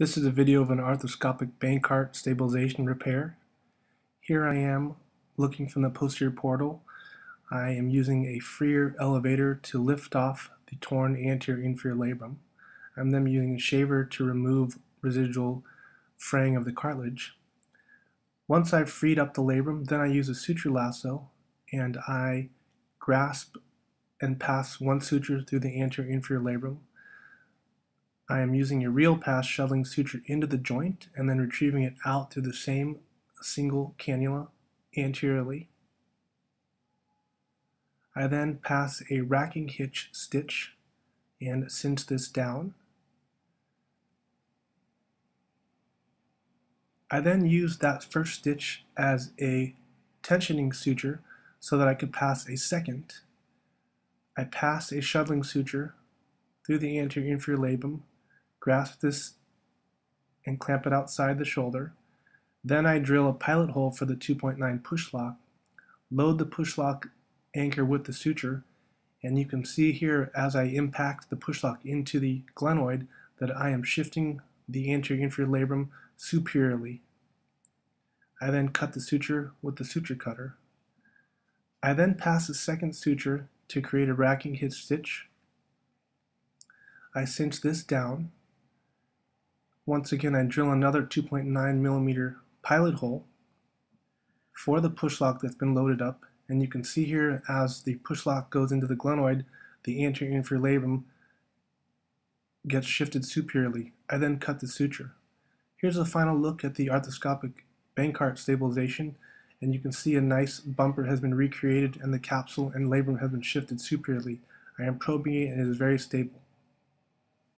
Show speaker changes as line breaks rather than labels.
This is a video of an arthroscopic Bankart stabilization repair. Here I am looking from the posterior portal. I am using a freer elevator to lift off the torn anterior inferior labrum. I'm then using a shaver to remove residual fraying of the cartilage. Once I've freed up the labrum, then I use a suture lasso and I grasp and pass one suture through the anterior inferior labrum I am using a real pass shuttling suture into the joint and then retrieving it out through the same single cannula anteriorly. I then pass a racking hitch stitch and cinch this down. I then use that first stitch as a tensioning suture so that I could pass a second. I pass a shuttling suture through the anterior inferior labrum grasp this and clamp it outside the shoulder. Then I drill a pilot hole for the 2.9 PushLock, load the PushLock anchor with the suture, and you can see here as I impact the PushLock into the glenoid that I am shifting the anterior inferior labrum superiorly. I then cut the suture with the suture cutter. I then pass a second suture to create a racking hitch stitch. I cinch this down once again, I drill another 2.9 millimeter pilot hole for the PushLock that's been loaded up. And you can see here as the PushLock goes into the glenoid, the anterior inferior labrum gets shifted superiorly. I then cut the suture. Here's a final look at the arthroscopic Bankart stabilization and you can see a nice bumper has been recreated and the capsule and labrum has been shifted superiorly. I am probing it and it is very stable.